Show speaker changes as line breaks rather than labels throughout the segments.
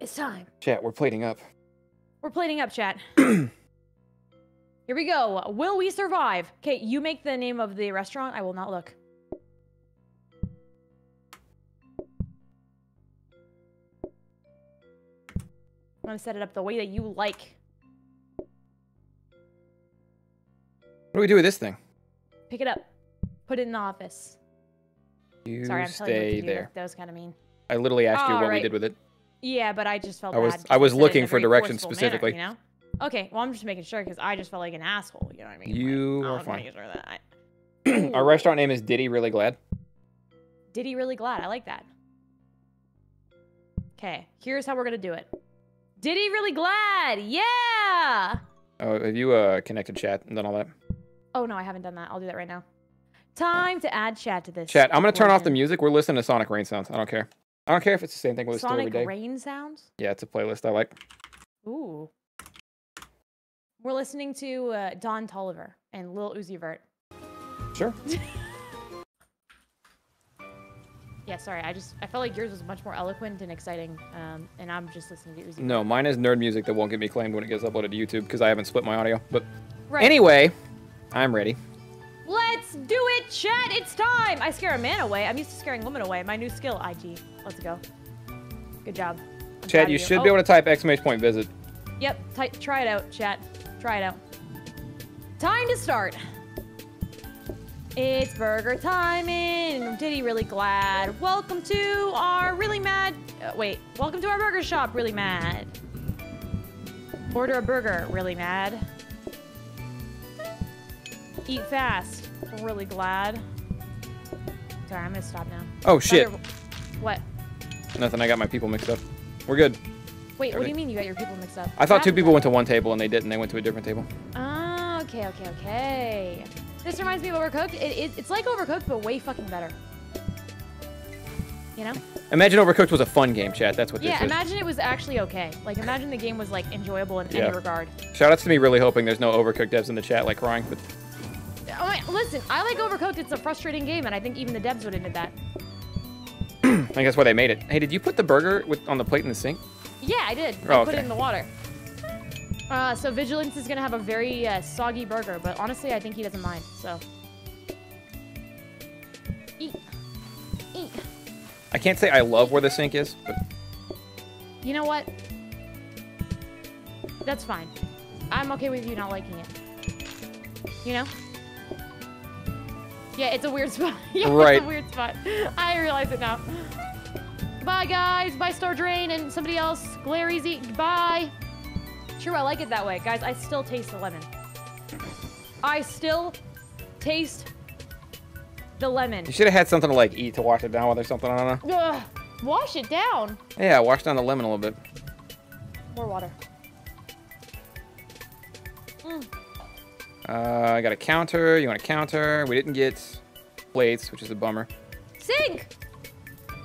It's time.
Chat, we're plating up.
We're plating up, chat. Here we go. Will we survive? Okay, you make the name of the restaurant. I will not look. I'm gonna set it up the way that you like.
What do we do with this thing?
Pick it up. Put it in the office.
You
Sorry, I'm telling you what
stay
to do.
there.
That, was kind of mean.
I literally asked you
Oh,
what we did with it.
Yeah, but I just felt
I was- I was
said it in
looking for directions specifically.
Manner, you know? Okay, well I'm just making sure because I just felt like an asshole. You know what I mean?
You
like,
are fine.
sure that I-
Our restaurant name is Diddy Really Glad.
Did he really glad? I like that. Okay, here's how we're gonna do it. Did he really glad? Yeah.
Oh, have you uh connected chat and done all that?
Oh no, I haven't done that. I'll do that right now. Time to add chat to this.
Chat, I'm gonna turn off the music. We're listening to Sonic Rain sounds. I don't care. I don't care if it's the same thing to
Sonic
day.
rain sounds.
Yeah, it's a playlist I like.
Ooh. We're listening to uh, Don Toliver and Lil Uzi Vert.
Sure.
Yeah, sorry. I just I felt like yours was much more eloquent and exciting, um, and I'm just listening to Uzi.
No, mine is nerd music that won't get me claimed when it gets uploaded to YouTube because I haven't split my audio. But
Right.
anyway, I'm ready.
Let's do it, chat. It's time. I scare a man away. I'm used to scaring women away. My new skill, IG. Let's go. Good job. I'm
Chat,
of
you should
Oh,
be able to type exclamation point visit.
Yep. Try it out, chat. Try it out. Time to start. It's burger time in Diddy Really Glad. Welcome to our really mad. Uh, wait. Welcome to our burger shop. Really mad. Order a burger. Really mad. Eat fast. Really glad. Sorry, I'm gonna stop now.
Oh shit!
What?
Nothing. I got my people mixed up. We're good.
Wait, what do you mean you got your people mixed up?
I thought two people went to one table and they didn't. They went to a different table.
Ah, okay, okay, okay. This reminds me of Overcooked. It, it, it's like Overcooked, but way fucking better. You know?
Imagine Overcooked was a fun game, chat. That's what
Yeah,
this is.
Yeah, imagine it was actually okay. Like, imagine the game was, like, enjoyable in
Yeah.
any regard.
Shout outs to me really hoping there's no Overcooked devs in the chat like crying. But
Oh, wait, listen, I like Overcooked. It's a frustrating game, and I think even the devs would admit that.
I think that's why they made it. Hey, did you put the burger with on the plate in the sink?
Yeah, I did.
Oh,
I put
okay.
it in the water. Uh, so Vigilance is gonna have a very uh, soggy burger, but honestly, I think he doesn't mind. So eat, eat.
I can't say I love where the sink is, but
You know what? That's fine. I'm okay with you not liking it. You know? Yeah, it's a weird spot. yeah,
Right.
it's a weird spot. I realize it now. Bye, guys. Bye, Star Drain and somebody else. Glare Easy. Bye. True, I like it that way. Guys, I still taste the lemon. I still taste the lemon.
you should have had something to like eat to wash it down with or something. I don't know.
Ugh. Wash it down.
Yeah, wash down the lemon a little bit.
More water. Mm.
Uh, I got a counter. You want a counter? We didn't get plates, which is a bummer.
Sink!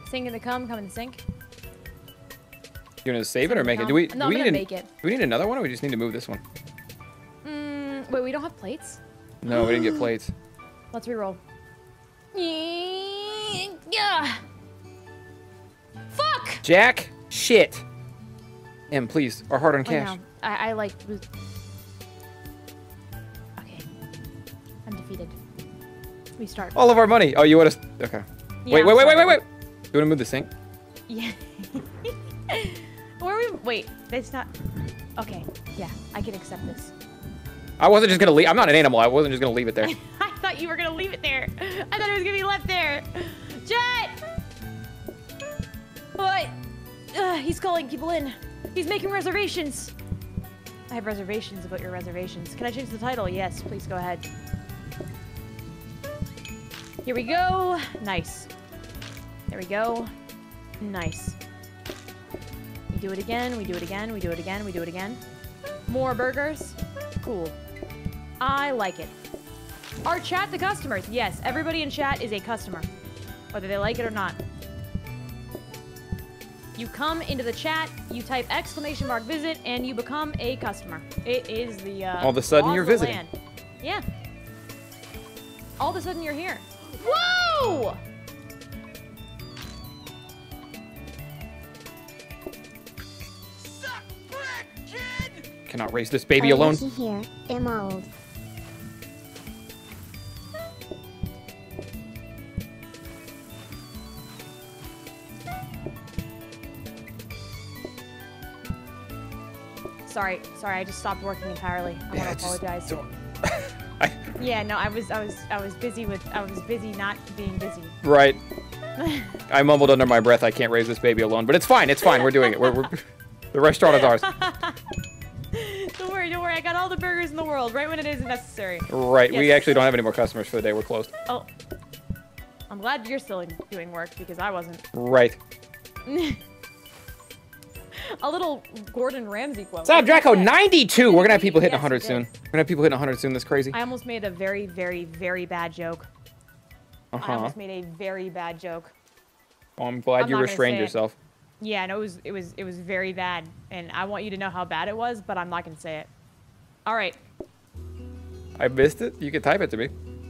Sink in the cum, come in the sink.
You want to save it or make it? Do we?
No,
do we need
make it.
Do we need another one, or we just need to move this one?
Mm, wait, we don't have plates?
No, we didn't get plates.
Let's reroll. Yeah. Fuck!
Jack, shit. M, please, or hard on cash.
I, I like. Defeated. We start.
All of our money. Oh, you want to? Okay.
Yeah,
wait, wait, wait, wait, wait, wait. You want to move the sink?
Yeah. Where are we? Wait, that's not. Okay. Yeah, I can accept this.
I wasn't just gonna leave. I'm not an animal. I wasn't just gonna leave it there.
I thought you were gonna leave it there. I thought it was gonna be left there. Jet! What? Ugh, he's calling people in. He's making reservations. I have reservations about your reservations. Can I change the title? Yes, please go ahead. Here we go. Nice. There we go. Nice. We do it again, we do it again, we do it again, we do it again. More burgers. Cool. I like it. Our chat the customers. Yes, everybody in chat is a customer, whether they like it or not. You come into the chat, you type exclamation mark visit, and you become a customer. It is the uh,
All of a sudden you're visiting.
land. Yeah. All of a sudden you're here. Whoa!
cannot raise this baby
Are
alone.
you here, Emerome?
Sorry, sorry, I just stopped working entirely. I
Yeah,
want to
just
apologize. Yeah, no, I was, I was, I was busy with, I was busy not being busy.
right. I mumbled under my breath, I can't raise this baby alone. But it's fine, it's fine. We're doing it. We're, we're, the restaurant is ours.
don't worry, don't worry. I got all the burgers in the world right when it isn't necessary.
Right. We actually don't have any more customers for the day. We're closed.
Oh, I'm glad you're still doing work because I wasn't.
Right.
A little Gordon Ramsay quote.
What's up,
What did he
Draco? 92. We're gonna have people hitting
Yes,
100 soon. We're gonna have people hitting 100 soon. That's crazy.
I almost made a very, very, very bad joke.
Uh -huh.
I almost made a very bad joke.
Well, I'm glad
I'm
you restrained
say it.
yourself.
Yeah, no, it was, it was, it was very bad, and I want you to know how bad it was, but I'm not gonna say it. All right,
I missed it. You can type it to me.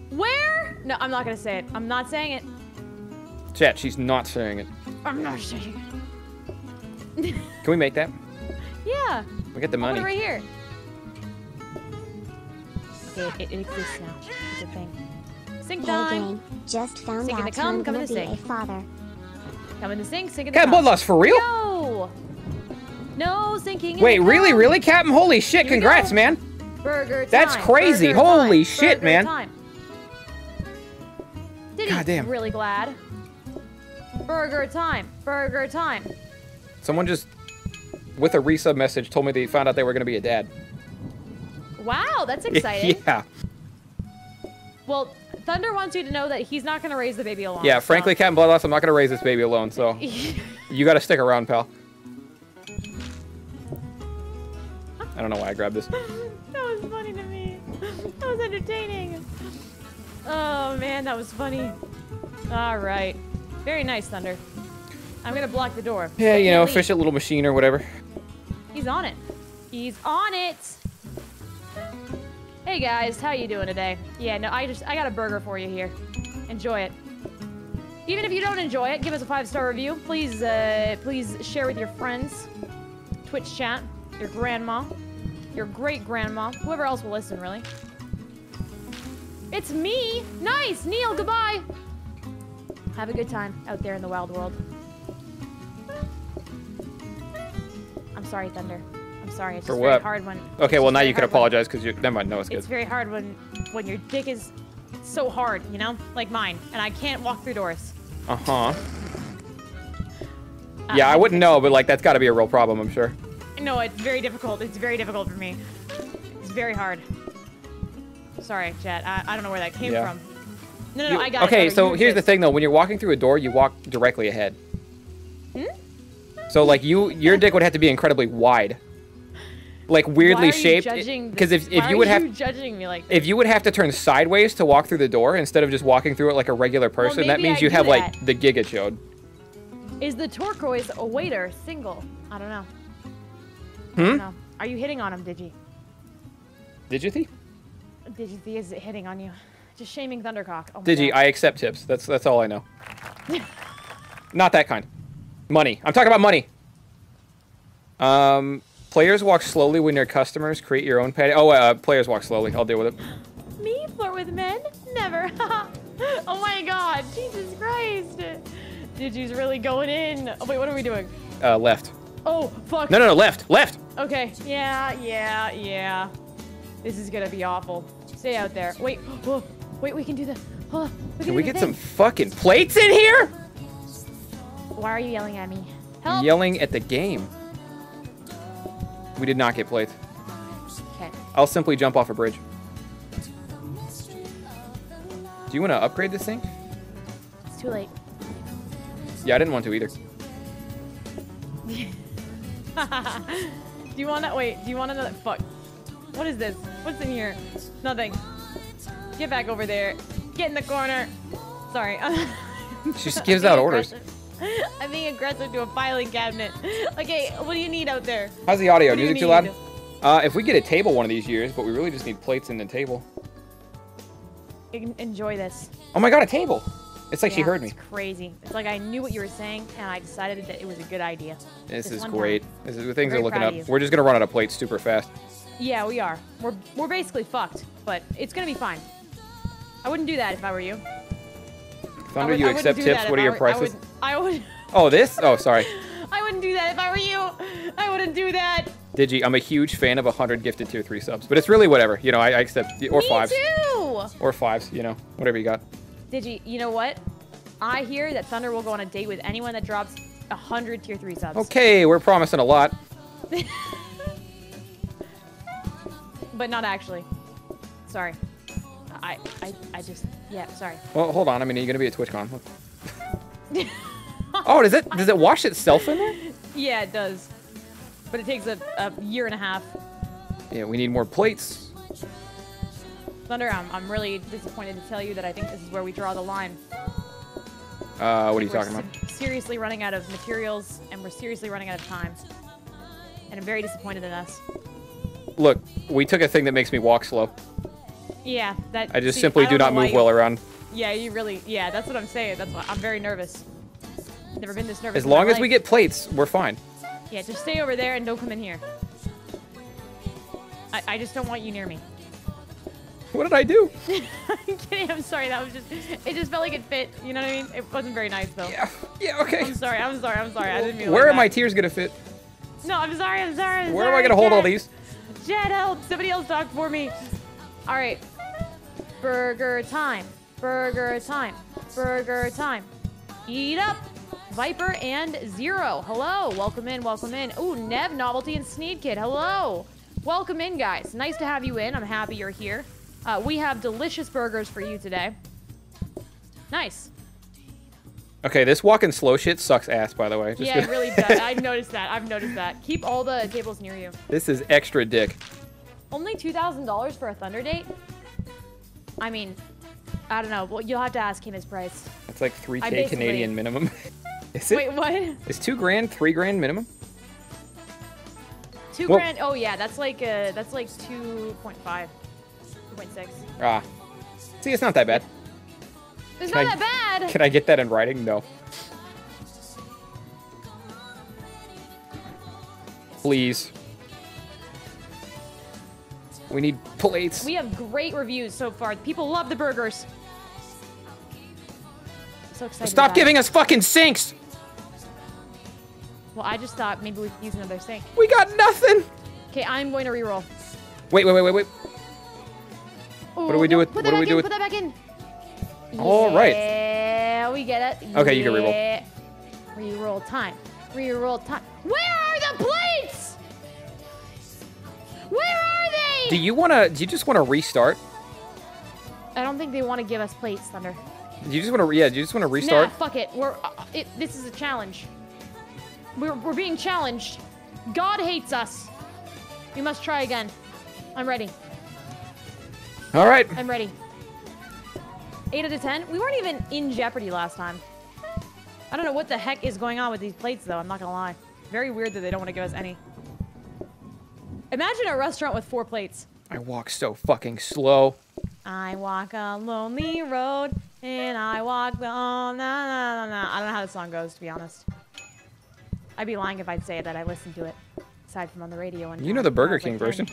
where? No, I'm not gonna say it. I'm not saying it.
Chat. She's not saying it.
I'm not saying it.
Can we make that?
Yeah.
We get the money.
it right here. Okay, it, it exists now. It's a thing. Sink time.
just found
Sink in the
out
cum,
I'm
come in
gonna
the
be a
sink.
father.
Come in the sink, sink in the
Cat
cum.
bloodlust for real?
No! No sinking in
Wait,
the
really,
cum.
really, Captain? Holy shit!
Here
Congrats, man.
Burger time.
That's crazy.
burger
Holy
time,
shit,
burger
man.
Time. Did
Goddamn.
Really glad. Burger time. Burger time.
Someone just, with a resub message, told me they found out they were gonna be a dad.
Wow, that's exciting.
yeah.
Well, Thunder wants you to know that he's not going to raise the baby alone.
Yeah. Frankly, Captain Bloodlust, I'm not gonna raise this baby alone. So you gotta stick around, pal. I don't know why I grabbed this.
that was funny to me. That was entertaining. Oh man, that was funny. All right. Very nice, Thunder. I'm gonna block the door.
Yeah, you know, efficient little machine or whatever.
He's on it. He's on it. Hey guys, how you doing today? Yeah, no, I just I got a burger for you here. Enjoy it. Even if you don't enjoy it, give us a five-star review. Please, uh, please share with your friends, Twitch chat, your grandma, your great grandma, whoever else will listen, really. It's me. Nice, Neil. Goodbye. Have a good time out there in the wild world. Sorry, Thunder. I'm sorry. It's
For
just very
what?
hard when.
Okay, well now you can apologize because you. Never mind. No, it's good.
It's very hard when when your dick is so hard, you know, like mine, and I can't walk through doors.
Uh huh.
Uh,
Yeah, I wouldn't know, but like that's got to be a real problem. I'm sure.
No, it's very difficult. It's very difficult for me. It's very hard. Sorry, chat. I, I don't know where that came
Yeah.
from. No, no,
You-
no, I got it.
okay, so here's the thing though. When you're walking through a door, you walk directly ahead.
Hmm?
So like you, your dick would have to be incredibly wide, like weirdly shaped. Because if if you would have
judging me like this?
if you would have to turn sideways to walk through the door instead of just walking through it like a regular person, that means
I
you have like the Giga Chode.
Is the turquoise a waiter single? I don't know. I
Hmm?
don't know. Are you hitting on him, Digi?
Did you think?
Digi is hitting on you. Just shaming Thundercock. Oh
Digi,
God.
I accept tips. That's that's all I know. Not that kind. Money. I'm talking about money. Um, players walk slowly when you're customers. Create your own patio. Oh, uh, players walk slowly. I'll deal with it.
Me flirt with men? Never. oh my god, Jesus Christ. Digi's really going in. Oh wait, what are we doing?
Uh, left.
Oh, fuck.
No, no, no, left, left.
Okay, yeah, yeah, yeah. This is gonna be awful. Stay out there. Wait, oh, wait, we can do the. We can,
Can we get some fucking plates in here?
Why are you yelling at me? Help!
Yelling at the game. We did not get plates.
Okay.
I'll simply jump off a bridge. Do you want to upgrade this thing?
It's too late.
Yeah, I didn't want to either.
do you want to wait? Do you want another? Fuck. What is this? What's in here? Nothing. Get back over there. Get in the corner. Sorry.
She just gives out orders.
I'm being aggressive to a filing cabinet. Okay, what do you need out there?
How's the audio?
What
Music too loud? Uh, if we get a table one of these years, but we really just need plates in the table.
Enjoy this.
Oh my god, a table! It's like she heard me.
It's crazy. It's like I knew what you were saying, and I decided that it was a good idea.
This
This
is great.
time.
This is, things are looking up. We're just gonna run out of plates super fast.
Yeah, we are. We're we're basically fucked, but it's gonna be fine. I wouldn't do that if I were you.
Thunder,
would-
you accept tips. What are your
were- I
prices?
would- I would.
Oh, this? Oh, sorry.
I wouldn't do that if I were you. I wouldn't do that.
Digi, I'm a huge fan of 100 gifted tier 3 subs, but it's really whatever. You know, I, I accept, or
Me
fives.
too.
Or fives, you know, whatever you got.
Digi, you know what? I hear that Thunder will go on a date with anyone that drops a hundred tier three subs.
Okay, we're promising a lot.
But not actually. Sorry. I I I just yeah. Sorry.
Well, hold on. I mean, are you going to be at TwitchCon? oh, does it does it wash itself in there?
Yeah, it does. But it takes a, a year and a half.
Yeah, we need more plates.
Thunder, I'm, I'm really disappointed to tell you that I think this is where we draw the line.
Uh, what are you
we're
talking about?
seriously running out of materials, and we're seriously running out of time. And I'm very disappointed in us.
Look, we took a thing that makes me walk slow.
Yeah, that.
I just
see,
simply
I
do not move
you-
well around.
Yeah, you really. Yeah, that's what I'm saying. That's why I'm very nervous. Never been this nervous.
As long as we get plates, we're fine.
Yeah, just stay over there and don't come in here. I, I just don't want you near me.
What did I do?
I'm kidding. I'm sorry. That was just. It just felt like it fit. You know what I mean? It wasn't very nice though.
Yeah, yeah, okay.
I'm sorry. I'm sorry. I'm sorry. I didn't mean.
Where
like
are my tears gonna fit?
No, I'm sorry. I'm sorry. I'm
Where am I gonna hold all these?
Jet, help! Somebody else talk for me. All right. Burger time. Burger time. Burger time. Eat up. Viper and Zero. Hello. Welcome in. Welcome in. Ooh, Nev, Novelty, and Sneed Kid. Hello. Welcome in, guys. Nice to have you in. I'm happy you're here. Uh, we have delicious burgers for you today. Nice.
Okay, this walking slow shit sucks ass, by the way. Just
Yeah, it really does. I've noticed that. I've noticed that. Keep all the tables near you.
this is extra dick.
Only two thousand dollars for a Thunder date? I mean, I don't know. Well, you'll have to ask him his price.
That's like 3k
basically-
Canadian minimum. is it?
Wait, what?
Is two grand, three grand minimum?
Two grand? Oh yeah, that's like uh, that's like two point five, two point six.
Ah. See, it's not that bad.
It's
Can
not
I-
that bad.
Can I get that in writing? No. Please. We need plates.
We have great reviews so far. People love the burgers. So excited.
Stop giving us fucking sinks!
Well, I just thought maybe we could use another sink.
We got nothing!
Okay, I'm going to reroll.
Wait, wait, wait, wait, wait.
Ooh,
do we do
no,
with-
Put
what do we
back
do with-
Put that back in.
All right.
Yeah, we get it.
Okay, you can reroll.
Yeah. Reroll time. Reroll time. Where are the plates? Where?
Do you wanna, do you just wanna restart?
I don't think they want to give us plates, Thunder.
Do you just wanna, yeah, do you just wanna restart?
Nah, fuck it. We're uh, it, this is a challenge. We're we're being challenged. God hates us. We must try again. I'm ready.
Alright.
I'm ready. 8 out of 10? We weren't even in jeopardy last time. I don't know what the heck is going on with these plates, though. I'm not gonna lie. Very weird that they don't want to give us any. Imagine a restaurant with four plates.
I walk so fucking slow.
I walk a lonely road, and I walk the... Oh, na, na, na, na. I don't know how the song goes, to be honest. I'd be lying if I'd say that I listened to it, aside from on the radio. And
You know the Burger King version.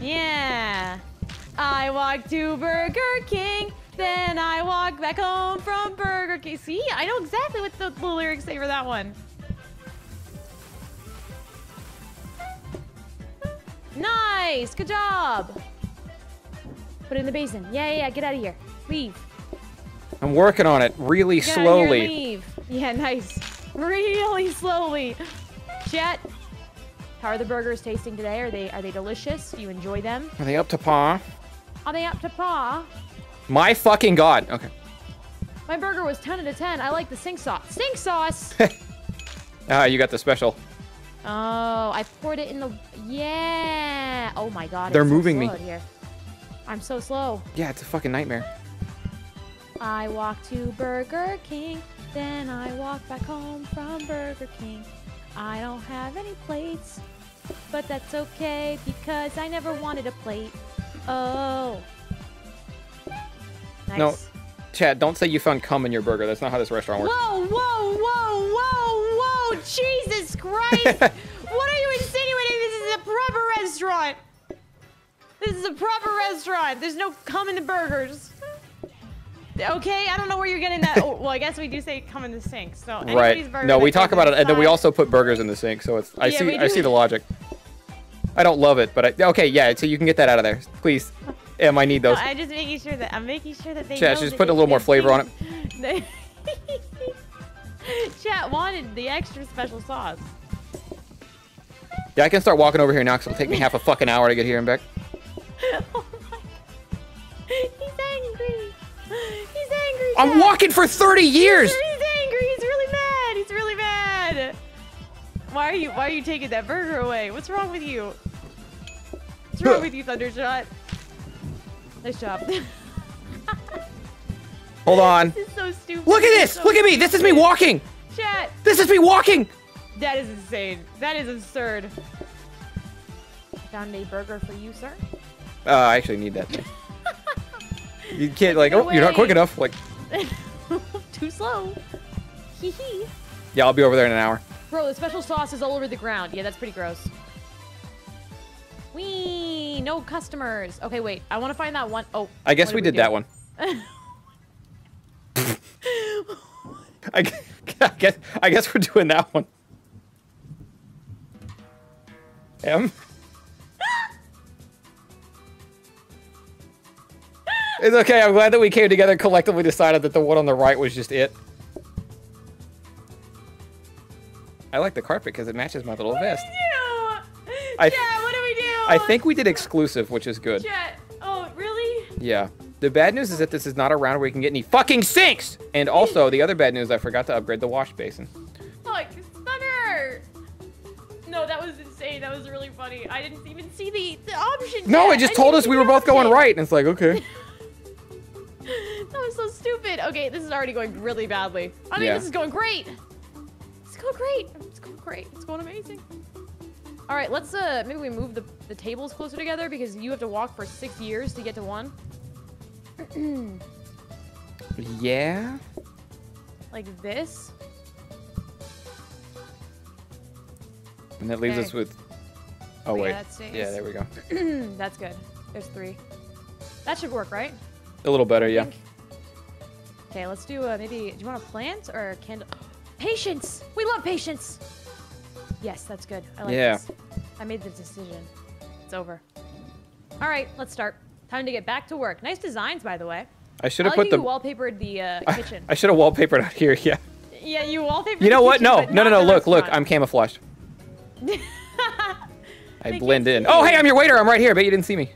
Yeah. I walk to Burger King, then I walk back home from Burger King. See, I know exactly what the, the lyrics say for that one. Nice, good job. Put it in the basin. Yeah, yeah, yeah, get out of here. Leave.
I'm working on it really
Get out of here,
slowly.
leave. Yeah, nice. Really slowly. Chat. How are the burgers tasting today? Are they are they delicious? Do you enjoy them?
Are they up to par?
Are they up to par?
My fucking god. Okay.
My burger was 10 out of 10. I like the sink sauce. Sink sauce!
Ah, you got the special.
Oh, I poured it in the... Yeah! Oh my god.
They're
it's so
moving me.
Here. I'm so slow.
Yeah, it's a fucking nightmare.
I walk to Burger King, then I walk back home from Burger King. I don't have any plates, but that's okay because I never wanted a plate. Oh. Nice.
No. Chad, don't say you found cum in your burger. That's not how this restaurant works.
Whoa, whoa, whoa, whoa, whoa! Jesus Christ! what are you insinuating? This is a proper restaurant. This is a proper restaurant. There's no come in the burgers. Okay, I don't know where you're getting that. Oh, well, I guess we do say come in the sink. So
Right. No, we talk about it, and then we also put burgers in the sink. So it's I
Yeah,
see I see the logic. I don't love it, but I, okay, yeah. So you can get that out of there, please. Em, I need
No,
those.
I'm just making sure that I'm making sure that they.
Chat,
know
just
that
put a little more flavor on it.
Chat wanted the extra special sauce.
Yeah, I can start walking over here now because it'll take me half a fucking hour to get here and back.
oh my. He's angry. He's angry.
I'm walking for 30 years.
He's angry. He's really mad. He's really mad. Why are you Why are you taking that burger away? What's wrong with you? What's wrong with you, Thundershot? Nice job.
Hold on.
this is so stupid.
Look at
This so
Look at me. This is me walking.
Chat.
This is me walking.
That is insane. That is absurd. Found a burger for you, sir.
Uh, I actually need that. You can't like. Oh, you're not quick enough. Like,
Too slow. Hee hee.
yeah, I'll be over there in an hour.
Bro, the special sauce is all over the ground. Yeah, that's pretty gross. Wee, no customers. Okay, wait. I want to find that one. Oh.
I guess we did that one. I, I guess I guess we're doing that one. M. It's okay. I'm glad that we came together and collectively decided that the one on the right was just it. I like the carpet because it matches my little vest.
do?
I-
Chat, what do we do?
I think we did exclusive, which is good.
Chat. Oh, really?
Yeah. The bad news is that this is not a round where you can get any fucking sinks. And also, the other bad news, I forgot to upgrade the wash basin.
Fuck, Thunder! No, that was insane. That was really funny. I didn't even see the, the option.
No,
yet.
it just told us we were both going right, and it's like, okay.
That was so stupid. Okay, this is already going really badly. I think
Yeah.
this is going great. It's going great. It's going great. It's going amazing. All right, let's uh maybe we move the the tables closer together because you have to walk for six years to get to one.
Yeah.
Like this.
And that leaves us with. Oh
yeah,
wait.
that.
Yeah, there we go.
That's good. There's three. That should work, right?
A little better, yeah.
Okay, let's do uh, maybe. Do you want a plant or a candle? Patience. We love patience. Yes, that's good. I like
Yeah.
this. I made the decision. It's over. All right, let's start. Time to get back to work. Nice designs, by the way.
I should have
like
put the.
wallpapered the uh, kitchen.
I should have wallpapered out here. Yeah.
yeah, you wallpapered.
You know what?
kitchen,
No, no, no, no. Look, look. I'm camouflaged. I blend in. Oh, hey, I'm your waiter. I'm right here. Bet you didn't see me.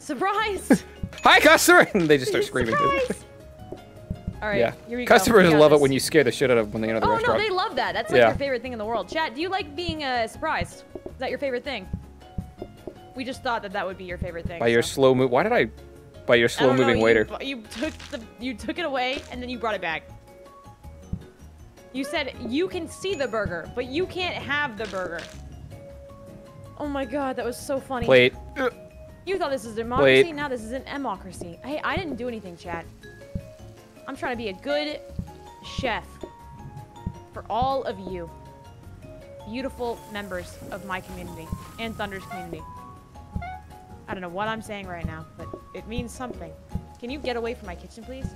Surprise!
Hi, customer. And they just start screaming.
Surprise! All right,
yeah.
here we go.
Customers
got
love it when you scare the shit out of them when they enter the
Oh
restaurant.
no, they love that. That's like
Yeah.
your favorite thing in the world. Chat, do you like being uh, surprised? Is that your favorite thing? We just thought that that would be your favorite thing.
By your slow move. Why did I? By your slow
don't know,
moving
you-
waiter.
You, took the you took it away and then you brought it back. You said you can see the burger, but you can't have the burger. Oh my god, that was so funny.
Plate.
You thought this was democracy,
Wait.
now this is an democracy. Hey, I didn't do anything, chat. I'm trying to be a good chef for all of you. Beautiful members of my community and Thunder's community. I don't know what I'm saying right now, but it means something. Can you get away from my kitchen, please?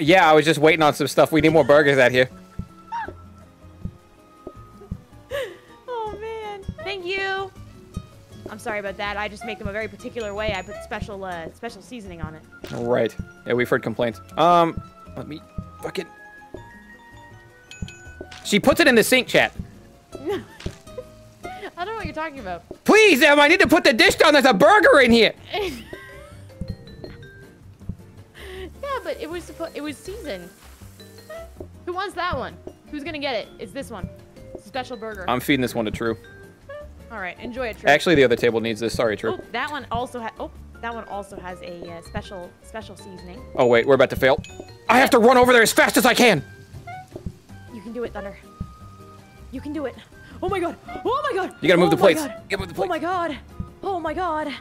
Yeah, I was just waiting on some stuff. We need more burgers out here.
Oh man, thank you. I'm sorry about that. I just make them a very particular way. I put special, uh, special seasoning on it.
Right. Yeah, we've heard complaints. Um, let me fucking. She puts it in the sink, chat.
I don't know what you're talking about.
Please, Em, I need to put the dish down. There's a burger in here.
Yeah, but it was suppo- it was seasoned. Who wants that one? Who's gonna get it? It's this one. It's a special burger.
I'm feeding this one to True.
All right, enjoy it. True.
Actually, the other table needs this. Sorry, True.
oh, that one also has. Oh, that one also has a uh, special special seasoning.
Oh, wait, we're about to fail. I have to run over there as fast as I can.
You can do it, Thunder. You can do it. Oh my god! Oh my god!
You gotta move
oh
the plates.
God.
You gotta move the
Oh my god! Oh my god!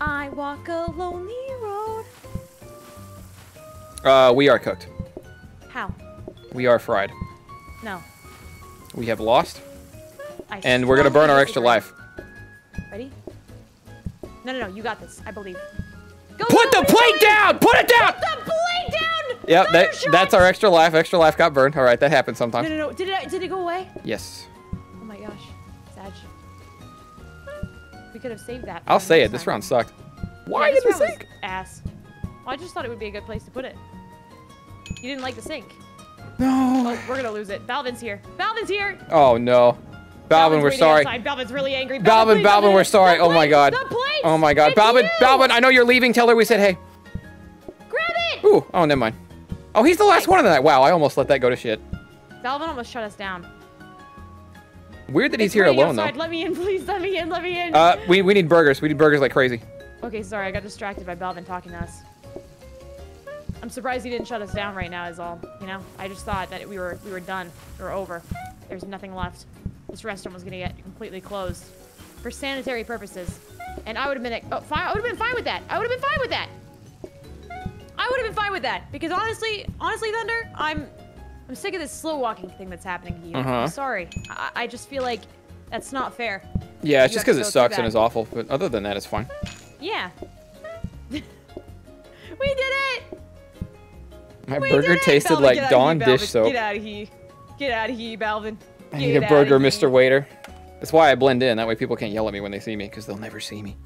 I walk a lonely road.
Uh, we are cooked.
How?
We are fried.
No.
We have lost,
I
and we're gonna burn our extra life.
Ready? No, no, no. You got this. I believe. Go,
Put
go,
the plate down! Put it down!
Put the plate down.
Yep, that, that's our extra life. Extra life got burned. All right, that happens sometimes.
no, no. no. Did it? Did it go away?
Yes.
Oh my gosh, Sag. We could have saved that.
I'll say it. This
time.
round sucked. Why
this
in the sink?
Ass. Well, I just thought it would be a good place to put it. You didn't like the sink.
No.
Oh, we're gonna lose it. Balvin's here. Balvin's here.
Oh no. Balvin,
Balvin's
we're sorry.
outside. Balvin's really angry.
Balvin,
don't
Balvin, we're sorry.
The
Oh my god. Oh my god. Balvin. Balvin, I know you're leaving. Tell her we said hey.
Grab it.
Ooh, oh, never mind. Oh, he's the last one of night. Wow, I almost let that go to shit.
Balvin almost shut us down.
Weird that he's here alone,
outside.
though.
Let me in, please. Let me in. Let me in.
Uh, we, we need burgers. We need burgers like crazy.
Okay, sorry, I got distracted by Balvin talking to us. I'm surprised he didn't shut us down right now. Is all. You know, I just thought that we were we were done. We were over. There's nothing left. This restaurant was gonna get completely closed for sanitary purposes, and I would have been oh, fine. I would have been fine with that. I would have been fine with that. I would have been fine with that because honestly, honestly, Thunder, I'm I'm sick of this slow walking thing that's happening to you.
Uh-huh.
I'm sorry. I, I just feel like that's not fair.
Yeah, it's
You
just because it sucks and is awful. But other than that, it's fine.
Yeah. we did it!
My
We
burger tasted
Balvin,
like
get
Dawn
here,
dish soap.
Get out of here. Get out of here, Balvin.
I need a burger. Mr. Waiter. That's why I blend in. That way people can't yell at me when they see me, because they'll never see me.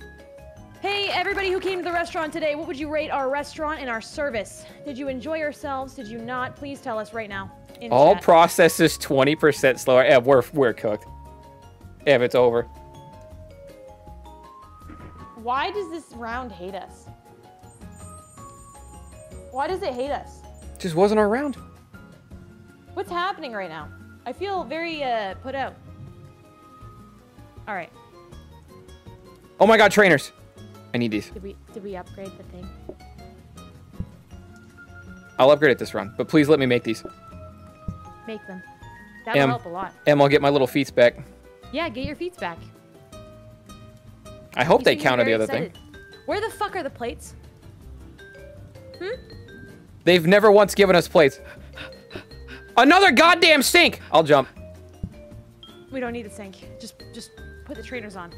Hey, everybody who came to the restaurant today, what would you rate our restaurant and our service? Did you enjoy yourselves? Did you not? Please tell us right now. in
All
chat.
processes 20% slower. Ev, we're, we're cooked. Ev, it's over.
Why does this round hate us? Why does it hate us?
Just wasn't our round.
What's happening right now? I feel very uh, put out. All right.
Oh my god, trainers. I need these.
Did we did we upgrade the thing?
I'll upgrade it this run, but please let me make these.
Make them. That'll
Em.
help a lot.
Em, I'll get my little feet back.
Yeah, get your feet back.
I hope
You
they
seem
counted the other thing.
Where the fuck are the plates? Hmm?
They've never once given us plates. Another goddamn sink! I'll jump.
We don't need the sink. Just just put the trainers on.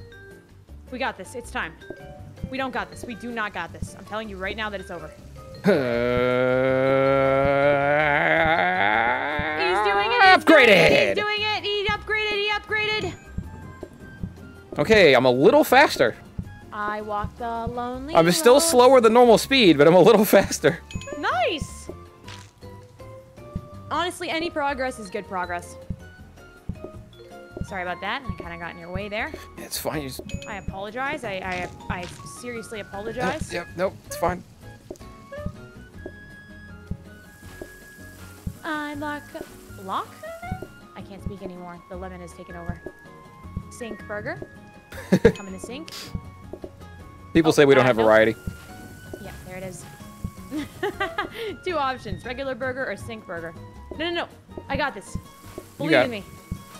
We got this. It's time. We don't got this. We do not got this. I'm telling you right now that it's over. He's doing it. He's
Upgraded.
Doing it. He's doing it. He upgraded. He upgraded.
Okay, I'm a little faster.
I walk the lonely.
I'm still
road.
slower than normal speed, but I'm a little faster.
Nice. Honestly, any progress is good progress. Sorry about that. I kind of got in your way there.
It's fine.
I apologize. I I, I seriously apologize.
Yep, nope, it's fine.
I'm lock lock. I can't speak anymore. The lemon has taken over. Sink burger. Come in the sink.
People
Oh,
say we don't
uh,
have
nope.
variety.
Yeah, there it is. Two options: regular burger or sink burger. No, no, no. I got this. Believe
got
in me.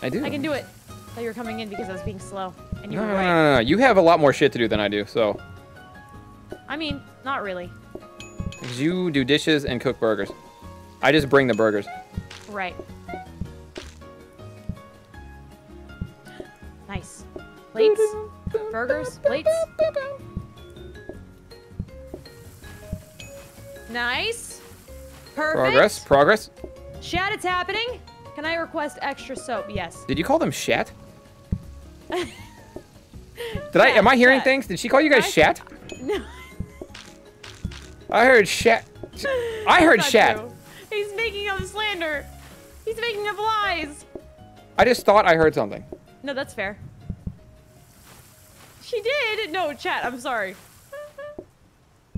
I do.
I can do it. I Thought you were coming in because I was being slow, and you
No,
were
no, no, no, no. You have a lot more shit to do than I do, so.
I mean, not really.
you do dishes and cook burgers. I just bring the burgers.
Right. Nice. Plates, burgers, plates. Nice. Perfect.
Progress, progress.
Chat, it's happening. Can I request extra soap? Yes.
Did you call them shat? Did I? Am I hearing things? Did she call you guys shat?
No.
I heard shat. I heard shat.
true. He's making up slander. He's making up lies.
I just thought I heard something.
No, that's fair. She did. No, chat. I'm sorry.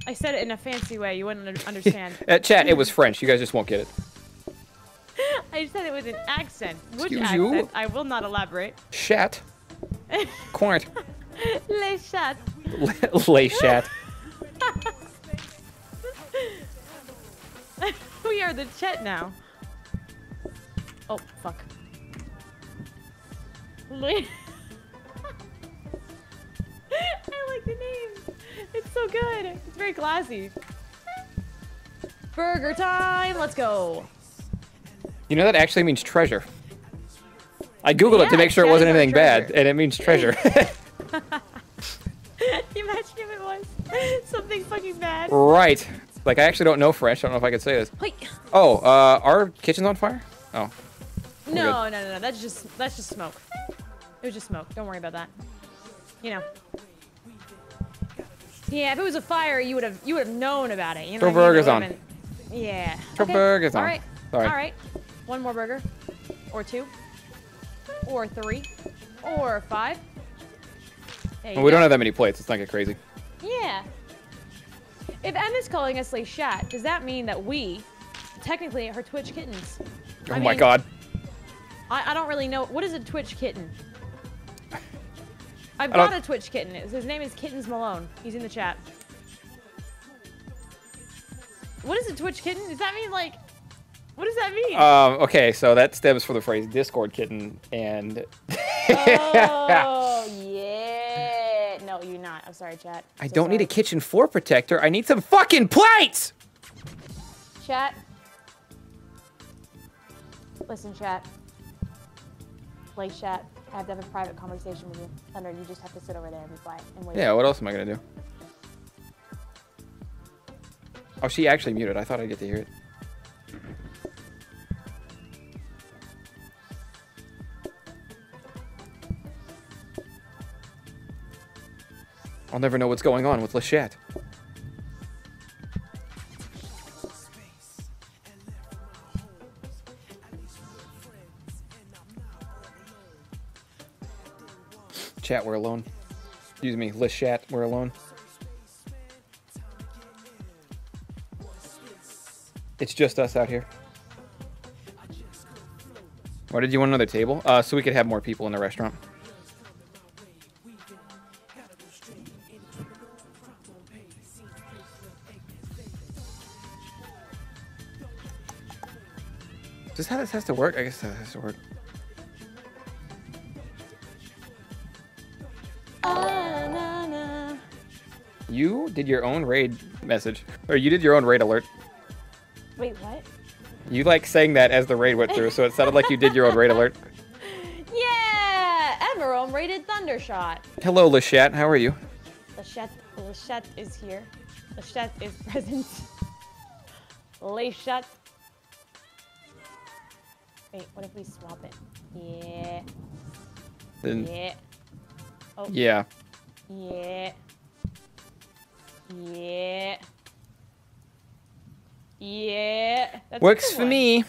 I said it in a fancy way. You wouldn't understand.
Uh, chat, it was French. You guys just won't get it.
I said it with an accent. Which
Excuse you?
I will not elaborate.
Shat. Quart.
Les chats.
Lay chat.
we are the chat now. Oh, fuck. I like the name. It's so good. It's very classy. Burger time. Let's go.
You know that actually means treasure. I googled it to make sure it wasn't
is
anything bad, and it means treasure.
imagine Something fucking bad.
Right. Like, I actually don't know French. I don't know if I could say this.
Wait.
Oh, uh, our kitchen's on fire? Oh.
No, no, no, no. That's just that's just smoke. It was just smoke. Don't worry about that. You know. Yeah, if it was a fire, you would have you would have known about it. You know.
Throw
what I mean?
burgers on.
been- Yeah.
Throw
okay.
burgers
All
on.
right.
Sorry.
All right. One more burger, or two, or three, or five. There you
Well, we
go.
don't have that many plates. Let's not get crazy.
Yeah. If Em is calling us Les Chat, does that mean that we, technically, are Twitch kittens?
Oh
I
my
mean,
god.
I, I don't really know. What is a Twitch kitten? I've got a Twitch kitten. His name is Kittens Malone. He's in the chat. What is a Twitch kitten? Does that mean like? What does that mean?
Um, okay, so that stems from the phrase Discord kitten, and
oh yeah. No, you're not. I'm sorry, chat.
I
So
don't need a kitchen floor protector. I need some fucking plates!
Chat. Listen, chat. Like chat. I have to have a private conversation with you. Thunder, you just have to sit over there and be quiet and wait.
Yeah, what else am I gonna do? Oh, she actually muted. I thought I'd get to hear it. I'll never know what's going on with Lachette. Chat, we're alone. Excuse me, Lachette, we're alone. It's just us out here. Why did you want another table? Uh, so we could have more people in the restaurant. How this has to work? I guess that has to work.
Ah.
You did your own raid message, or you did your own raid alert.
Wait, what?
You like saying that as the raid went through, so it sounded like you did your own raid alert.
Yeah! Emerome rated Thundershot.
Hello, Lachette. How are you?
Lachette, Lachette is here. Lachette is present. Lachette. Wait, what if we swap it? Yeah.
Then,
Yeah. Oh.
yeah.
Yeah. Yeah. Yeah. That's
Works for
one.
me.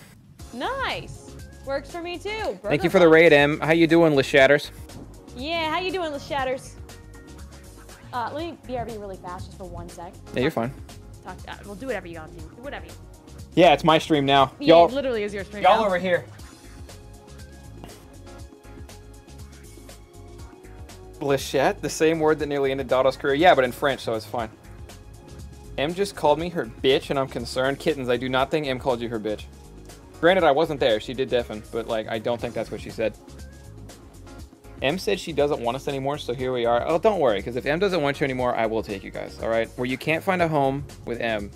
Nice. Works for me too.
Thank you for the raid, Em. How you doing, Lashatters?
Yeah, how you doing, the shatters? Uh, let me BRB really fast, just for one sec.
Yeah, you're fine.
Talk, uh, we'll do whatever you gotta do. Do whatever you.
Yeah, it's my stream now.
Yeah,
Y'all,
it literally is your stream.
y'all over here. Lachette, the same word that nearly ended Dotto's career. Yeah, but in French, so it's fine. M just called me her bitch, and I'm concerned. Kittens, I do not think M called you her bitch. Granted, I wasn't there. She did deafen, but like, I don't think that's what she said. M said she doesn't want us anymore, so here we are. Oh, don't worry, because if M doesn't want you anymore, I will take you guys, all right? Where you can't find a home with M,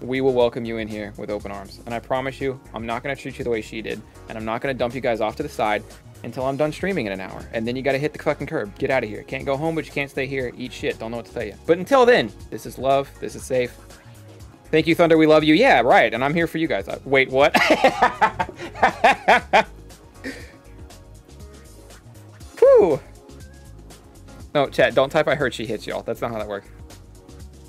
we will welcome you in here with open arms. And I promise you, I'm not going to treat you the way she did, and I'm not going to dump you guys off to the side until I'm done streaming in an hour. And then you got to hit the fucking curb. Get out of here. Can't go home, but you can't stay here. Eat shit. Don't know what to tell you. But until then, this is love. This is safe. Thank you, Thunder. We love you. Yeah, right. And I'm here for you guys. Uh, wait, what? Whew. No, chat, don't type I heard she hits y'all. That's not how that works.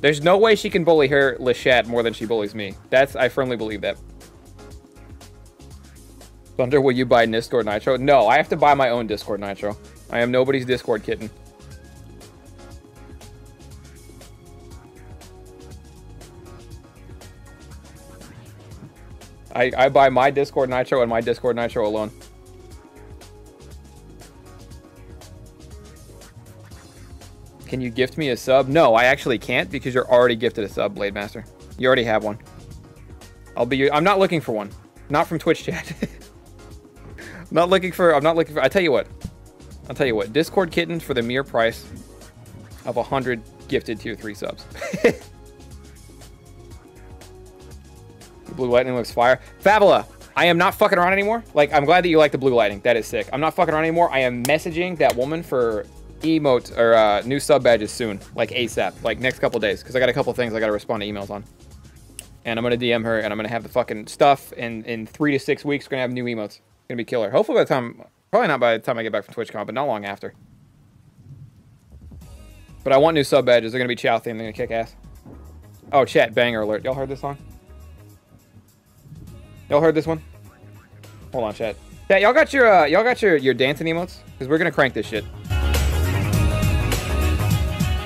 There's no way she can bully her Lachette more than she bullies me. That's I firmly believe that. Thunder, will you buy Discord Nitro? No, I have to buy my own Discord Nitro. I am nobody's Discord kitten. I, I buy my Discord Nitro and my Discord Nitro alone. Can you gift me a sub? No, I actually can't because you're already gifted a sub, Blade Master. You already have one. I'll be. I'm not looking for one. Not from Twitch chat. I'm not looking for. I'm not looking for. I tell you what. I'll tell you what. Discord kitten for the mere price of a hundred gifted tier three subs. Blue lightning looks fire. Fabula, I am not fucking around anymore. Like, I'm glad that you like the blue lightning. That is sick. I'm not fucking around anymore. I am messaging that woman for emotes or uh, new sub badges soon, like ASAP, like next couple days, because I got a couple things I got to respond to emails on. And I'm gonna DM her, and I'm gonna have the fucking stuff. And in three to six weeks, we're gonna have new emotes. It's gonna be killer. Hopefully by the time, probably not by the time I get back from TwitchCon, but not long after. But I want new sub badges. They're gonna be Chow themed. They're gonna kick ass. Oh, chat banger alert! Y'all heard this song? Y'all heard this one? Hold on, chat. Chat, y'all got your uh, y'all got your your dancing emotes? Because we're gonna crank this shit.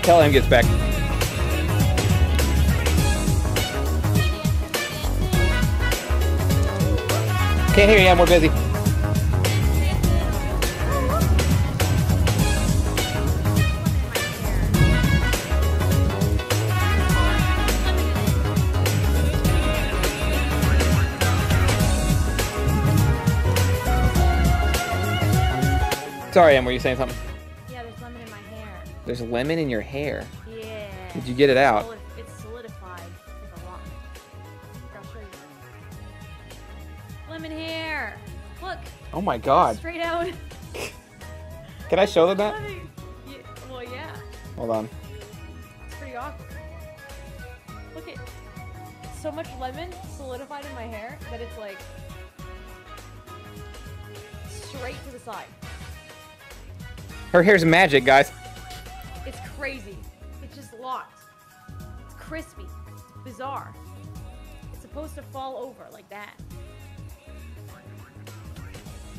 Tell him gets back. Can't hear you. I'm more busy. Sorry, Em. Were you saying something?
There's lemon in
your hair.
Yeah.
Did you get it out?
It's solidified rock. I'll show you. Lemon hair. Look.
Oh my god.
Straight out.
Can I show them that?
Yeah, well, yeah.
Hold on.
It's pretty awkward. Look at so much lemon solidified in my hair that it's like straight to the side.
Her hair's magic, guys.
It's crazy. It's just locked. It's crispy. It's bizarre. It's supposed to fall over like that.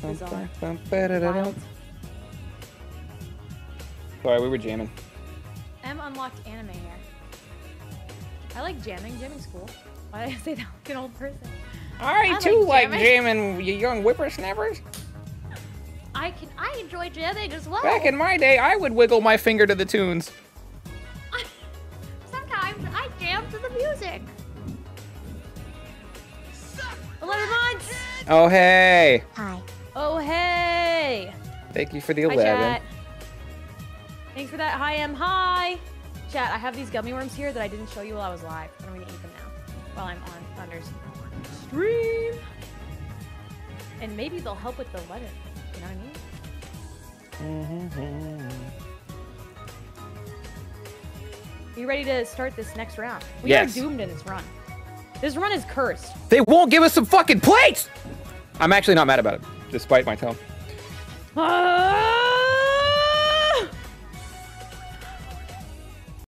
Bizarre. Wild.
Sorry, we were jamming.
Em unlocked anime hair. I like jamming. Jamming's cool. Why did I say that like an old person?
I,
I
too
like
like
jamming.
jamming, you young whippersnappers.
I can. I enjoy jamming as well.
Back in my day, I would wiggle my finger to the tunes.
Sometimes I jam to the music. Eleven months.
Oh hey,
Hi.
Oh hey.
thank you for the
Hi, chat. Thanks for that. Hi, Em. Hi. Chat, I have these gummy worms here that I didn't show you while I was live. I'm going to eat them now while I'm on Thunder's stream. And maybe they'll help with the lemon. You know what I mean? Are you ready to start this next round? We
Yes.
are doomed in this run. This run is cursed.
They won't give us some fucking plates. I'm actually not mad about it, despite my tone.
Ah!